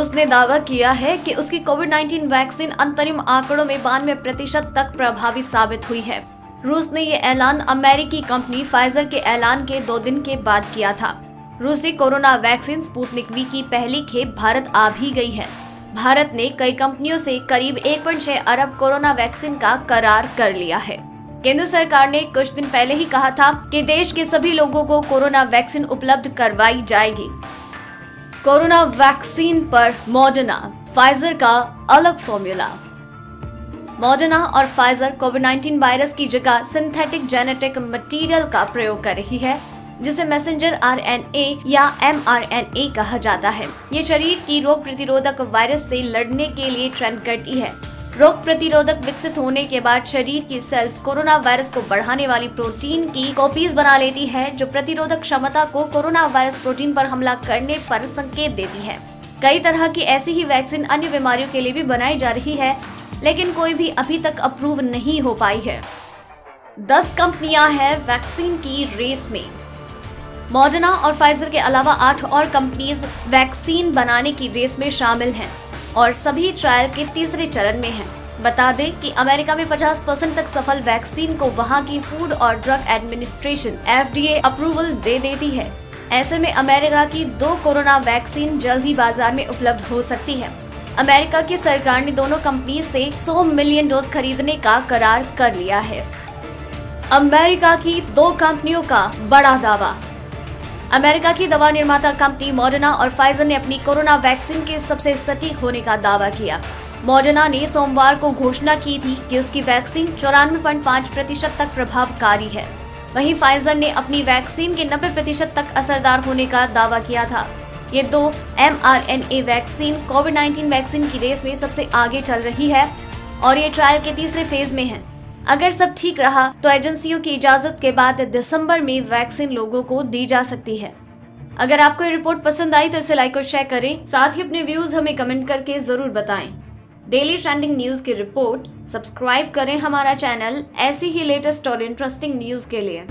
रूस ने दावा किया है कि उसकी कोविड 19 वैक्सीन अंतरिम आंकड़ों में बानवे प्रतिशत तक प्रभावी साबित हुई है। रूस ने ये ऐलान अमेरिकी कंपनी फाइजर के ऐलान के दो दिन के बाद किया था। रूसी कोरोना वैक्सीन स्पुतनिक वी की पहली खेप भारत आ भी गई है। भारत ने कई कंपनियों से करीब 1.6 अरब कोरोना वैक्सीन का करार कर लिया है। केंद्र सरकार ने कुछ दिन पहले ही कहा था कि देश के सभी लोगों को कोरोना वैक्सीन उपलब्ध करवाई जाएगी। कोरोना वैक्सीन पर मॉडर्ना फाइजर का अलग फॉर्मूला मॉडर्ना और फाइजर कोविड 19 वायरस की जगह सिंथेटिक जेनेटिक मटेरियल का प्रयोग कर रही है, जिसे मैसेंजर आरएनए या एमआरएनए कहा जाता है। ये शरीर की रोग प्रतिरोधक वायरस से लड़ने के लिए ट्रेंड करती है। रोग प्रतिरोधक विकसित होने के बाद शरीर की सेल्स कोरोना वायरस को बढ़ाने वाली प्रोटीन की कॉपीज बना लेती है, जो प्रतिरोधक क्षमता को कोरोना वायरस प्रोटीन पर हमला करने पर संकेत देती है। कई तरह की ऐसी ही वैक्सीन अन्य बीमारियों के लिए भी बनाई जा रही है, लेकिन कोई भी अभी तक अप्रूव नहीं हो पाई है। दस कंपनियाँ हैं वैक्सीन की रेस में। मॉडर्ना और फाइजर के अलावा आठ और कंपनीज़ वैक्सीन बनाने की रेस में शामिल हैं। और सभी ट्रायल के तीसरे चरण में हैं। बता दें कि अमेरिका में 50 परसेंट तक सफल वैक्सीन को वहाँ की फ़ूड और ड्रग एडमिनिस्ट्रेशन एफडीए अप्रूवल दे देती है। ऐसे में अमेरिका की दो कोरोना वैक्सीन जल्द ही बाज़ार में उपलब्ध हो सकती है। अमेरिका की सरकार ने दोनों कंपनी से 100 मिलियन डोज खरीदने का करार कर लिया है। अमेरिका की दो कंपनियों का बड़ा दावा अमेरिका की दवा निर्माता कंपनी मॉडर्ना और फाइजर ने अपनी कोरोना वैक्सीन के सबसे सटीक होने का दावा किया। मॉडर्ना ने सोमवार को घोषणा की थी कि उसकी वैक्सीन चौरानवे प्रतिशत तक प्रभावकारी है। वहीं फाइजर ने अपनी वैक्सीन के 90 प्रतिशत तक असरदार होने का दावा किया था। ये दो एमआरएनए वैक्सीन कोविड 19 वैक्सीन की रेस में सबसे आगे चल रही है और ये ट्रायल के तीसरे फ़ेज़ में है। अगर सब ठीक रहा तो एजेंसियों की इजाज़त के बाद दिसंबर में वैक्सीन लोगों को दी जा सकती है। अगर आपको ये रिपोर्ट पसंद आई तो इसे लाइक और शेयर करें। साथ ही अपने व्यूज़ हमें कमेंट करके ज़रूर बताएँ। डेली ट्रेंडिंग न्यूज़ की रिपोर्ट सब्सक्राइब करें हमारा चैनल ऐसी ही लेटेस्ट और इंटरेस्टिंग न्यूज़ के लिए।